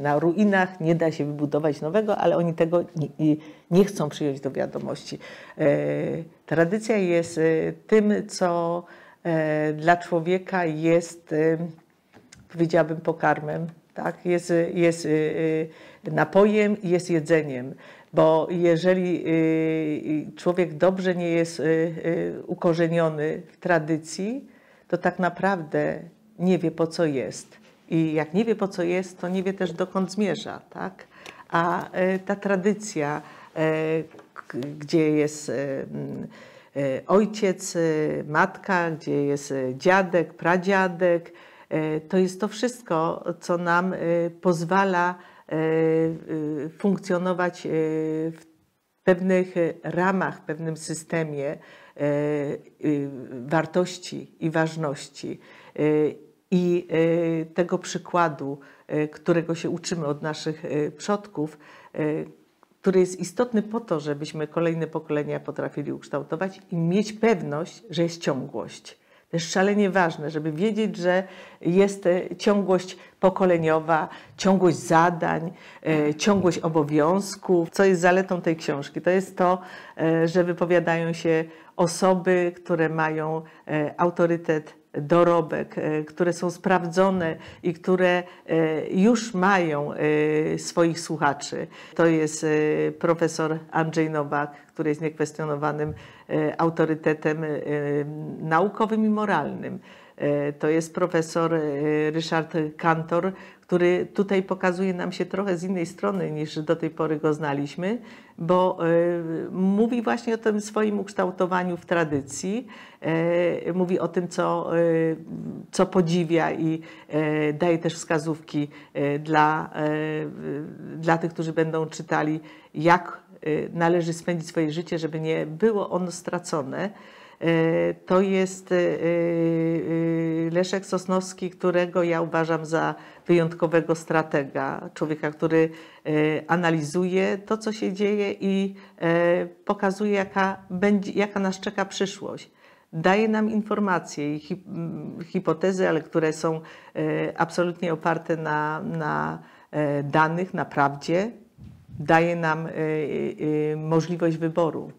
na ruinach, nie da się wybudować nowego, ale oni tego nie, nie chcą przyjąć do wiadomości. Tradycja jest tym, co dla człowieka jest, powiedziałabym, pokarmem, tak? jest, jest napojem jest jedzeniem bo jeżeli człowiek dobrze nie jest ukorzeniony w tradycji, to tak naprawdę nie wie po co jest. I jak nie wie po co jest, to nie wie też dokąd zmierza. Tak? A ta tradycja, gdzie jest ojciec, matka, gdzie jest dziadek, pradziadek, to jest to wszystko, co nam pozwala E, e, funkcjonować e, w pewnych ramach, w pewnym systemie wartości i ważności. I tego przykładu, którego się uczymy od naszych przodków, który jest istotny po to, żebyśmy kolejne pokolenia potrafili ukształtować i mieć pewność, że jest ciągłość. To jest szalenie ważne, żeby wiedzieć, że jest ciągłość pokoleniowa, ciągłość zadań, ciągłość obowiązków. Co jest zaletą tej książki? To jest to, że wypowiadają się osoby, które mają autorytet dorobek, które są sprawdzone i które już mają swoich słuchaczy. To jest profesor Andrzej Nowak, który jest niekwestionowanym autorytetem naukowym i moralnym. E, to jest profesor e, Ryszard Kantor, który tutaj pokazuje nam się trochę z innej strony niż do tej pory go znaliśmy, bo e, mówi właśnie o tym swoim ukształtowaniu w tradycji, mówi o tym, co, co podziwia i daje też wskazówki dla, dla tych, którzy będą czytali, jak należy spędzić swoje życie, żeby nie było ono stracone. E, to jest e, e, Leszek Sosnowski, którego ja uważam za wyjątkowego stratega, człowieka, który analizuje to, co się dzieje i pokazuje, jaka, będzie, jaka nas czeka przyszłość. Daje nam informacje i hipotezy, ale które są absolutnie oparte na, na danych, na prawdzie. Daje nam możliwość wyboru,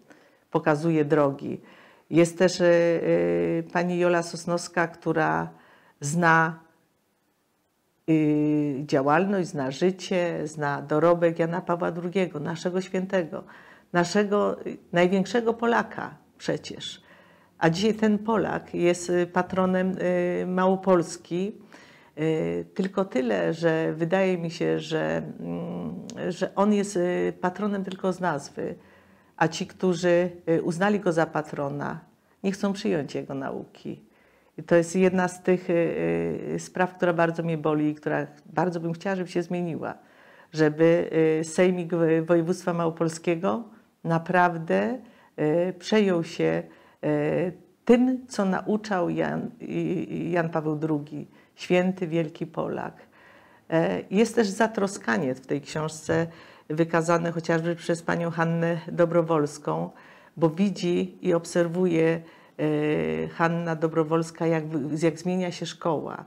pokazuje drogi. Jest też y, y, pani Jola Sosnowska, która zna y, działalność, zna życie, zna dorobek Jana Pawła II, naszego świętego, naszego największego Polaka przecież. A dzisiaj ten Polak jest patronem Małopolski. Tylko tyle, że wydaje mi się, że, mm, że on jest patronem tylko z nazwy a ci, którzy y, uznali go za patrona, nie chcą przyjąć jego nauki. I to jest jedna z tych y, y, spraw, która bardzo mnie boli i która bardzo bym chciała, żeby się zmieniła. Żeby Sejmik Województwa Małopolskiego naprawdę przejął się tym, co nauczał Jan, Jan Paweł II, święty, wielki Polak. E, jest też zatroskanie w tej książce wykazane chociażby przez panią Hannę Dobrowolską, bo widzi i obserwuje e, Hanna Dobrowolska, jak, jak zmienia się szkoła.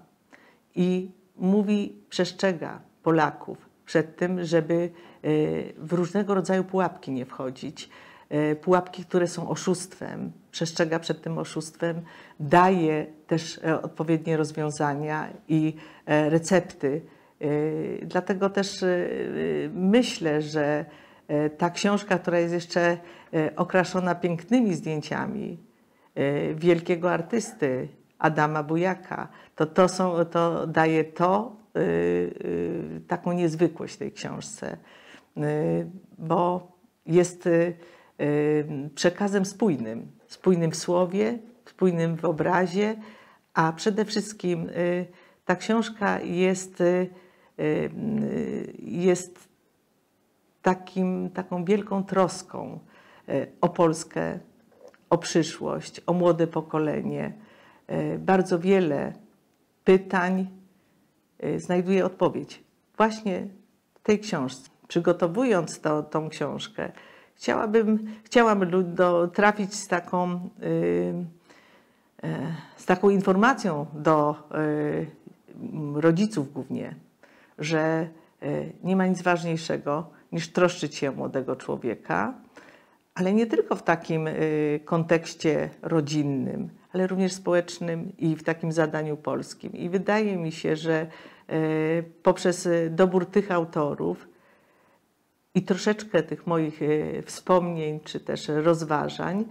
I mówi, przestrzega Polaków przed tym, żeby e, w różnego rodzaju pułapki nie wchodzić. E, pułapki, które są oszustwem, przestrzega przed tym oszustwem, daje też odpowiednie rozwiązania i recepty dlatego też y, y, myślę, że ta książka, która jest jeszcze okraszona pięknymi zdjęciami wielkiego artysty Adama Bujaka, to, to, są, to daje to, taką niezwykłość tej książce, bo jest przekazem spójnym, spójnym w słowie, spójnym w obrazie, a przede wszystkim ta książka jest Y, jest takim, taką wielką troską y, o Polskę, o przyszłość, o młode pokolenie. Y, bardzo wiele pytań znajduje odpowiedź właśnie w tej książce. Przygotowując to, tą książkę, chciałabym, chciałam do, trafić z taką, z taką informacją do rodziców głównie, że Nie ma nic ważniejszego niż troszczyć się o młodego człowieka, ale nie tylko w takim kontekście rodzinnym, ale również społecznym i w takim zadaniu polskim. I wydaje mi się, że poprzez dobór tych autorów i troszeczkę tych moich wspomnień czy też rozważań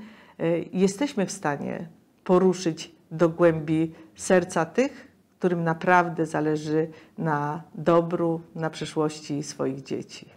jesteśmy w stanie poruszyć do głębi serca tych, którym naprawdę zależy na dobru, na przyszłości swoich dzieci.